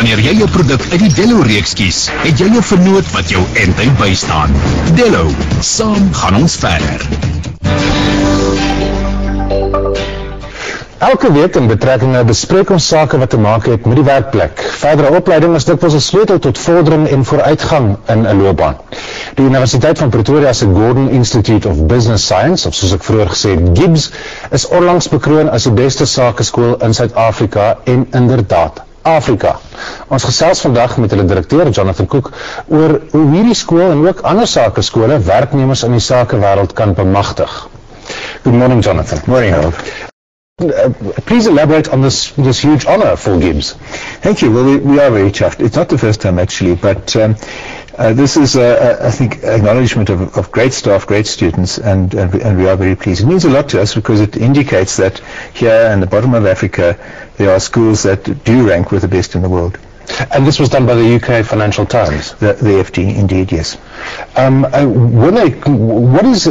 Wanneer jy 'n produk uit die Delo reeks kies, het jy 'n vernoot wat jou entyd bystaan. Delo, saam gaan ons verder. Elke week in betrekkinge bespreek ons sake wat te maak het met die werkplek. Verdere opleiding is dikwels 'n sleutel tot vordering en vooruitgang in 'n loopbaan. Die Universiteit van Pretoria se Gordon Institute of Business Science, of soos ek vroeër gesê het, GIBS, is onlangs bekroon as die beste sakeskool in Suid-Afrika en inderdaad Afrika. Ons gesels vandag met hulle direkteur Jonathan Cook oor hoe hierdie skool en ook ander sakeskole werknemers in die sakewêreld kan bemagtig. Good morning Jonathan. Morning Harold. Uh, please elaborate on this this huge honor for GIBS. Thank you. Well, we, we are very chuffed. It's not the first time actually, but um, uh, this is, uh, I think, acknowledgement of, of great staff, great students, and, and, and we are very pleased. It means a lot to us because it indicates that here in the bottom of Africa, there are schools that do rank with the best in the world. And this was done by the UK Financial Times. The, the FT, indeed, yes. Um, uh, when they, what is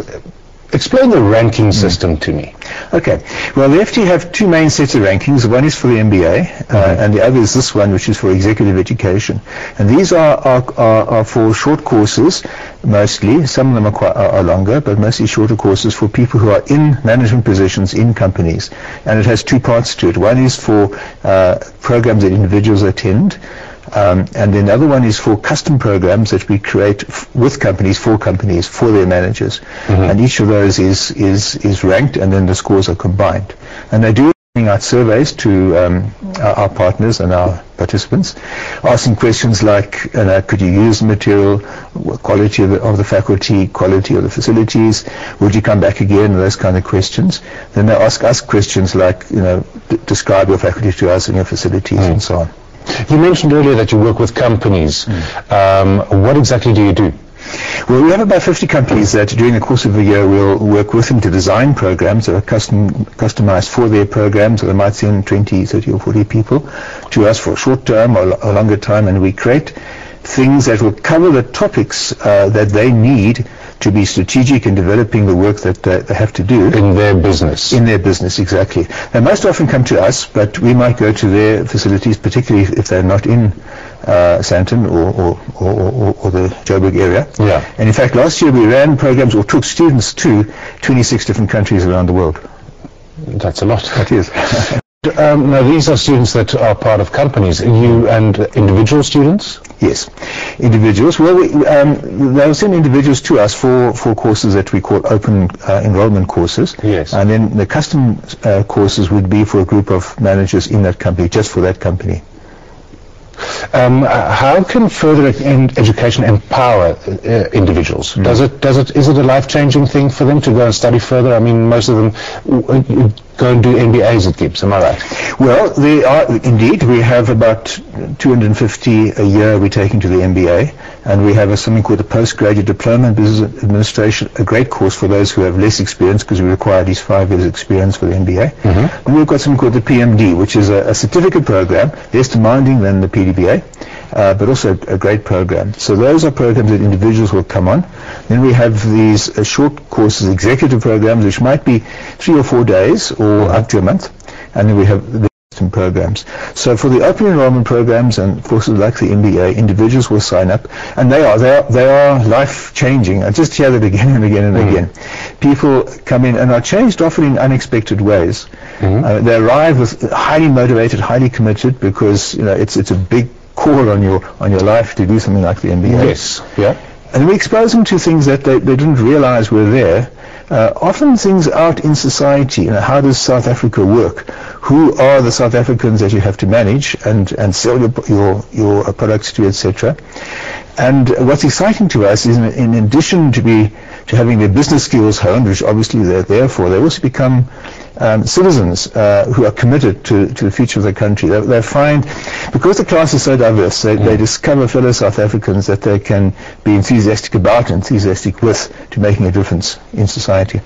Explain the ranking system mm. to me. Okay. Well, the FT have two main sets of rankings. One is for the MBA, uh, and the other is this one, which is for executive education. And these are, are, are, are for short courses, mostly. Some of them are, quite, are, longer, but mostly shorter courses for people who are in management positions in companies. And it has two parts to it. One is for uh, programs that individuals attend, um, and then the other one is for custom programs that we create with companies, for companies, for their managers. Mm-hmm. And each of those is, is, is ranked and then the scores are combined. And they do bring out surveys to um, our, our, partners and our participants, asking questions like, you know, could you use the material, quality of the, of the, faculty, quality of the facilities, would you come back again, those kind of questions. Then they ask us questions like, you know, d- describe your faculty to us and your facilities mm. and so on. You mentioned earlier that you work with companies. Mm. Um, what exactly do you do? Well, we have about 50 companies that during the course of a year we'll work with them to design programs that are custom, customized for their programs. So they might send 20, 30 or 40 people to us for a short term or a longer time and we create things that will cover the topics uh, that they need to be strategic in developing the work that uh, they have to do. In their business. In their business, exactly. They most often come to us, but we might go to their facilities, particularly if they're not in uh, Sandton or, or, or, or, the Joburg area. Yeah. And in fact, last year we ran programs or took students to 26 different countries around the world. That's a lot. That is. Um, now, these are students that are part of companies. You and individual students? Yes, individuals. Well, we, um, they'll send individuals to us for, for courses that we call open uh, enrollment courses. Yes. And then the custom uh, courses would be for a group of managers in that company, just for that company. Um, how can further education empower uh, individuals? Mm. Does it? Does it? Is it a life-changing thing for them to go and study further? I mean, most of them go and do MBAs at GIBS. Am I right? Well, they are indeed. We have about 250 a year we're taking to the MBA, and we have a, something called the postgraduate diploma in business administration, a great course for those who have less experience because we require at least five years experience for the MBA. Mm-hmm. And we've got something called the PMD, which is a, a certificate program, less demanding than the PDBA uh, but also a, a, great program. So those are programs that individuals will come on. Then we have these uh, short courses, executive programs, which might be three or four days or up to a month. And then we have the programs. So for the open enrollment programs and courses like the MBA, individuals will sign up, and they are they are, they are life changing. I just hear that again and again and mm. again. People come in and are changed often in unexpected ways. Mm-hmm. Uh, they arrive with highly motivated, highly committed because you know it's it's a big call on your on your life to do something like the MBA. Yes. Yeah. And we expose them to things that they, they didn't realize were there. Uh, often things out in society. You know, how does South Africa work? Who are the South Africans that you have to manage and, and sell your, your, your products to, etc. And what's exciting to us is in, in addition to be to having their business skills honed, which obviously they're there for, they also become um, citizens uh, who are committed to, to the future of the country. They, they find, because the class is so diverse, they, mm. they discover fellow South Africans that they can be enthusiastic about, enthusiastic with, to making a difference in society.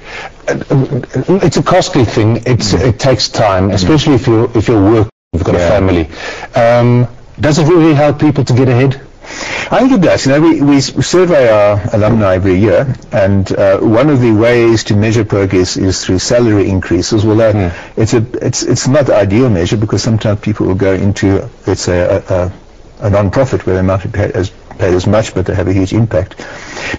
It's a costly thing. It's, mm. It takes time, mm. especially if you if you work, you've got yeah. a family. Um, does it really help people to get ahead? I think it does. You know, we, we survey our alumni every year, and uh, one of the ways to measure progress is through salary increases. Well, uh, it's a it's it's not the ideal measure because sometimes people will go into let's say a, a a non-profit where they might be paid as, paid as much, but they have a huge impact.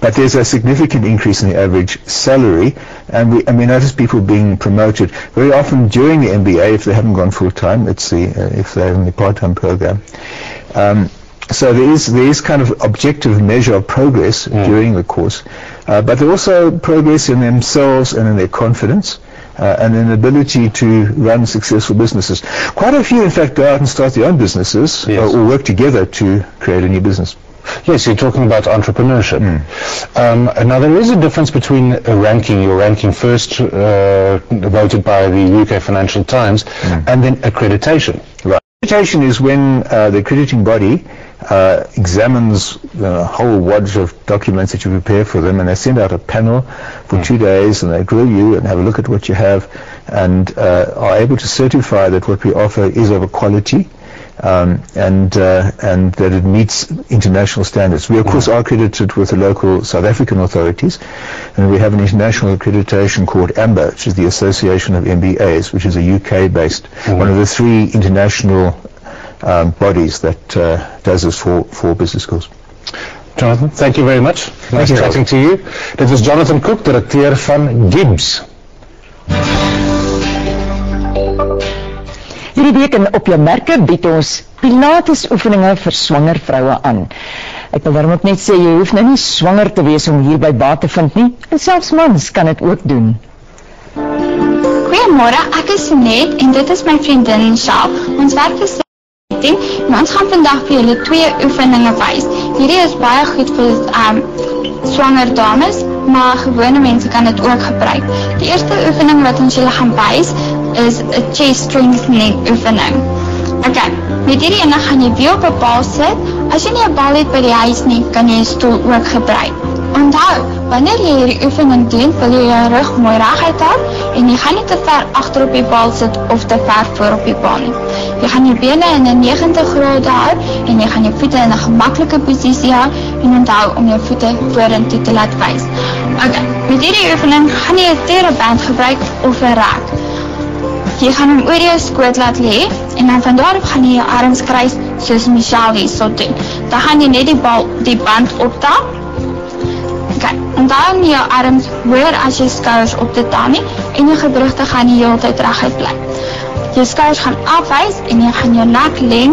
But there's a significant increase in the average salary, and we, and we notice people being promoted very often during the MBA if they haven't gone full time. It's the uh, if they're in the part-time program. Um, so there is there is kind of objective measure of progress during the course, uh, but there also progress in themselves and in their confidence. Uh, and an ability to run successful businesses. Quite a few, in fact, go out and start their own businesses Yes. uh, or work together to create a new business. Yes, you're talking about entrepreneurship. Um, now there is a difference between a ranking, your ranking first uh, voted by the UK Financial Times, and then accreditation. Right. Accreditation is when uh, the accrediting body uh, examines the whole wad of documents that you prepare for them, and they send out a panel for two days, and they grill you and have a look at what you have, and uh, are able to certify that what we offer is of a quality. Um, and uh, and that it meets international standards. We of course are accredited with the local South African authorities, and we have an international accreditation called AMBA, which is the Association of MBAs, which is a UK-based, one of the three international um, bodies that uh, does this for for business schools. Jonathan, thank you very much. Nice chatting to you. Dit is Jonathan Cook, directeur van GIBS. Hierdie week in op jou merke bied ons Pilates oefeninge vir swanger vroue aan. Ek wil daarom ook net sê jy hoef nou nie swanger te wees om hierby baat te vind nie. En selfs mans kan dit ook doen. Goeiemôre, ek is Net en dit is my vriendin Shal. Ons werk vir Setting en ons gaan vandag vir julle twee oefeninge wys. Hierdie is baie goed vir um swanger dames, maar gewone mense kan dit ook gebruik. Die eerste oefening wat ons julle gaan wys is 'n chest strengthening oefening. OK, met hierdie ene gaan jy weer op 'n bal sit. As jy nie 'n bal het by die huis nie, kan jy 'n stoel ook gebruik. Onthou, wanneer jy hierdie oefening doen, wil jy jou rug mooi reguit hou en jy gaan nie te ver agter op die bal sit of te ver voor op die bal nie. Jy gaan jou bene in 'n 90 grade hou en jy gaan jou voete in 'n gemaklike posisie hou en onthou om jou voete vorentoe te laat wys. OK, met hierdie oefening gaan jy 'n terreband gebruik of 'n rek. Jy gaan hom oor jou skoot laat lê en dan van daar af gaan jy jou arms kruis soos Michelle hierso doen. Dan gaan jy net die bal die band optel Ok, en dan jou arms hoër as jou skouers op te tel nie en jou gewrigte gaan die hele tyd reguit bly. Jou skouers gaan afwys en jy gaan jou nek leng